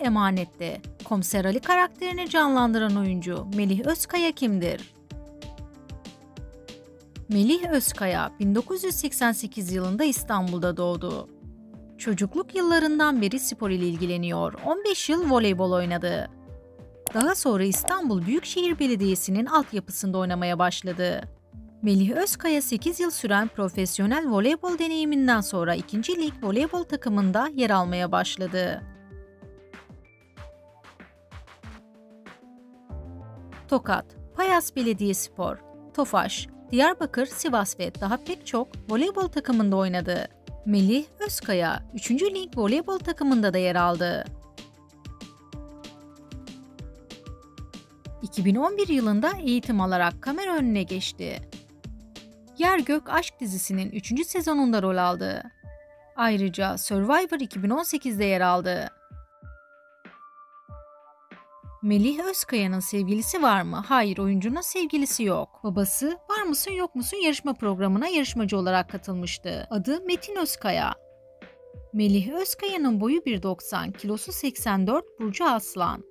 Emanet'te Komiser Ali karakterini canlandıran oyuncu Melih Özkaya kimdir? Melih Özkaya 1988 yılında İstanbul'da doğdu. Çocukluk yıllarından beri spor ile ilgileniyor. 15 yıl voleybol oynadı. Daha sonra İstanbul Büyükşehir Belediyesi'nin altyapısında oynamaya başladı. Melih Özkaya 8 yıl süren profesyonel voleybol deneyiminden sonra 2. Lig voleybol takımında yer almaya başladı. Tokat, Payas Belediyespor, Tofaş, Diyarbakır, Sivas ve daha pek çok voleybol takımında oynadı. Melih Özkaya 3. Lig voleybol takımında da yer aldı. 2011 yılında eğitim alarak kamera önüne geçti. Yer Gök Aşk dizisinin 3. sezonunda rol aldı. Ayrıca Survivor 2018'de yer aldı. Melih Özkaya'nın sevgilisi var mı? Hayır, oyuncunun sevgilisi yok. Babası var mısın yok musun yarışma programına yarışmacı olarak katılmıştı. Adı Metin Özkaya. Melih Özkaya'nın boyu 1.90, kilosu 84, burcu Aslan.